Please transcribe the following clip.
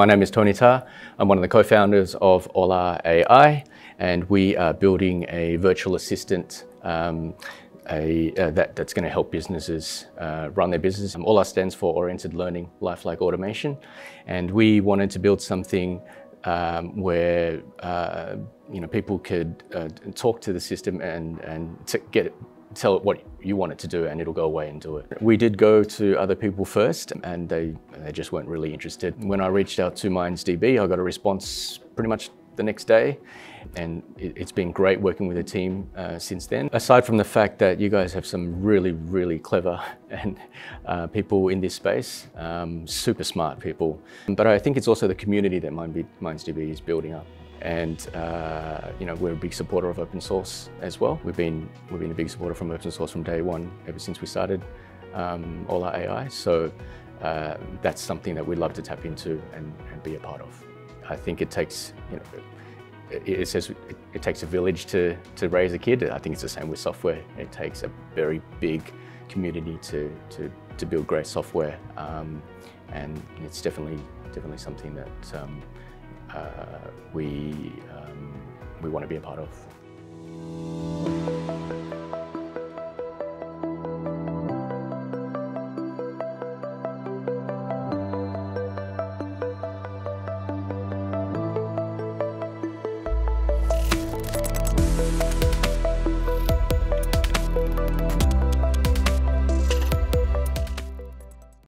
My name is Tony Ta. I'm one of the co-founders of Olla AI, and we are building a virtual assistant um, a, uh, that, that's going to help businesses uh, run their business. Um, Ola stands for Oriented Learning Lifelike Automation, and we wanted to build something um, where uh, you know people could uh, talk to the system and and get tell it what you want it to do and it'll go away and do it. We did go to other people first and they, they just weren't really interested. When I reached out to MindsDB, I got a response pretty much the next day and it, has been great working with the team uh, since then. Aside from the fact that you guys have some really, really clever and uh, people in this space, um, super smart people. But I think it's also the community that MindsDB is building up and uh, you know we're a big supporter of open source as well. We've been we've been a big supporter from open source from day one, ever since we started um, our AI. So uh, that's something that we'd love to tap into and, and, be a part of. I think it takes you know. It, says it, it takes a village to, to raise a kid. I think it's the same with software. It takes a very big community to, to, to build great software. Um, and it's definitely, definitely something that um, uh, we, um, we want to be a part of.